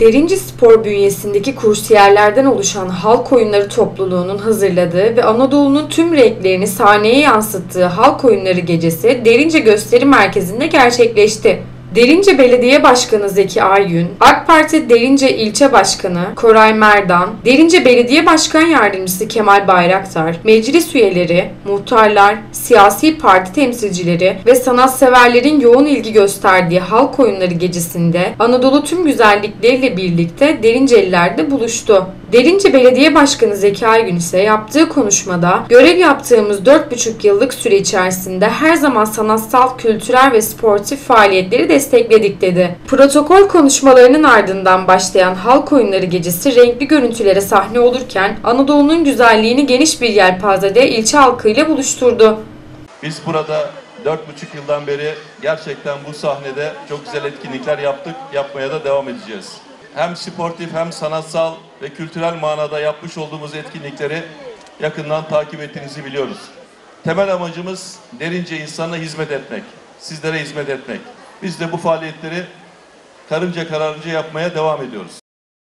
Derinci Spor bünyesindeki kursiyerlerden oluşan halk oyunları topluluğunun hazırladığı ve Anadolu'nun tüm renklerini sahneye yansıttığı halk oyunları gecesi Derince Gösteri Merkezi'nde gerçekleşti. Derince Belediye Başkanı Zeki Aygün, AK Parti Derince İlçe Başkanı Koray Merdan, Derince Belediye Başkan Yardımcısı Kemal Bayraktar, meclis üyeleri, muhtarlar, siyasi parti temsilcileri ve sanatseverlerin yoğun ilgi gösterdiği halk oyunları gecesinde Anadolu tüm güzellikleriyle birlikte Derinceliler buluştu. Derince Belediye Başkanı Zeki Aygün ise yaptığı konuşmada görev yaptığımız 4,5 yıllık süre içerisinde her zaman sanatsal, kültürel ve sportif faaliyetleri destekledik dedi. Protokol konuşmalarının ardından başlayan halk oyunları gecesi renkli görüntülere sahne olurken Anadolu'nun güzelliğini geniş bir yelpazede ilçe halkıyla buluşturdu. Biz burada dört buçuk yıldan beri gerçekten bu sahnede çok güzel etkinlikler yaptık, yapmaya da devam edeceğiz. Hem sportif hem sanatsal ve kültürel manada yapmış olduğumuz etkinlikleri yakından takip ettiğinizi biliyoruz. Temel amacımız derince insana hizmet etmek, sizlere hizmet etmek. Biz de bu faaliyetleri karınca kararınca yapmaya devam ediyoruz.